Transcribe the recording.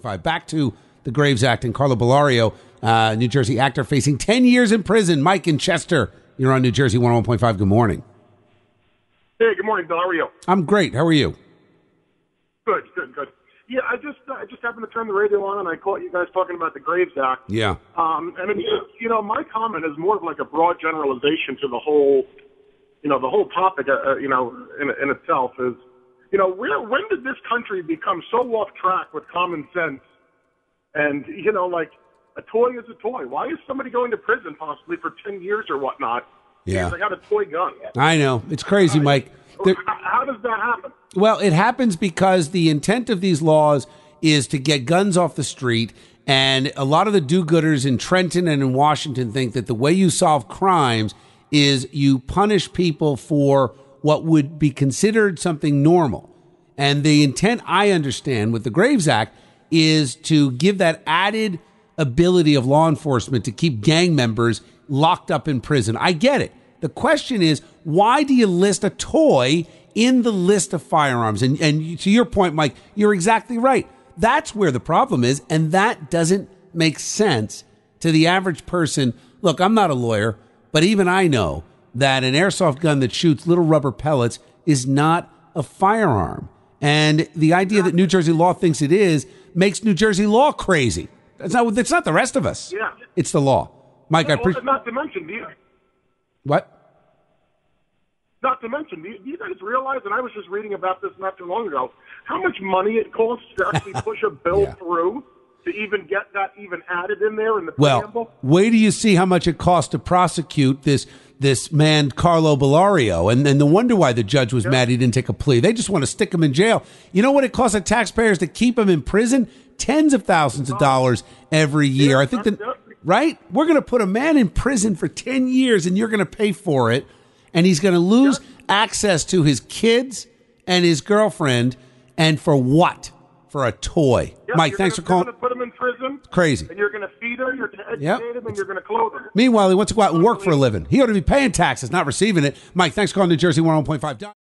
Five. Back to the Graves Act and Carlo Bellario, uh, New Jersey actor facing 10 years in prison. Mike in Chester, you're on New Jersey 101.5. Good morning. Hey, good morning, Bill. How are you? I'm great. How are you? Good, good, good. Yeah, I just I just happened to turn the radio on and I caught you guys talking about the Graves Act. Yeah. Um, and it's, you know, my comment is more of like a broad generalization to the whole, you know, the whole topic. Uh, you know, in in itself is, you know, where when did this country become so off track with common sense? And you know, like a toy is a toy. Why is somebody going to prison possibly for ten years or whatnot? Yeah. Because they got a toy gun. I know. It's crazy, uh, Mike. There- How, how does that happen? Well, it happens because the intent of these laws is to get guns off the street. And a lot of the do gooders in Trenton and in Washington think that the way you solve crimes is you punish people for what would be considered something normal. And the intent, I understand, with the Graves Act is to give that added ability of law enforcement to keep gang members locked up in prison. I get it. The question is, why do you list a toy in the list of firearms? And, and to your point, Mike, you're exactly right. That's where the problem is. And that doesn't make sense to the average person. Look, I'm not a lawyer, but even I know that an airsoft gun that shoots little rubber pellets is not a firearm. And the idea that New Jersey law thinks it is makes New Jersey law crazy. That's not, that's not the rest of us. Yeah. It's the law. Mike, I appreciate. not to mention, do you, What? not to mention, do you, do you guys realize? And I was just reading about this not too long ago. How much money it costs to actually push a bill Yeah. through to even get that even added in there in the Well, preamble? wait till you see how much it costs to prosecute this this man Carlo Bellario, and and the wonder why the judge was mad he didn't take a plea. They just want to stick him in jail. You know what it costs the taxpayers to keep him in prison? Tens of thousands of oh. dollars every year. I think that right. We're going to put a man in prison for ten years, and you're going to pay for it, and he's going to lose access to his kids and his girlfriend, and for what? For a toy. Yep, Mike, thanks gonna, for calling. You're going to put him in prison. Crazy. And you're going to feed her, you're going to educate Yep. him, and you're going to clothe him. Meanwhile, he wants to go out and work for a living. He ought to be paying taxes, not receiving it. Mike, thanks for calling New Jersey 101.5.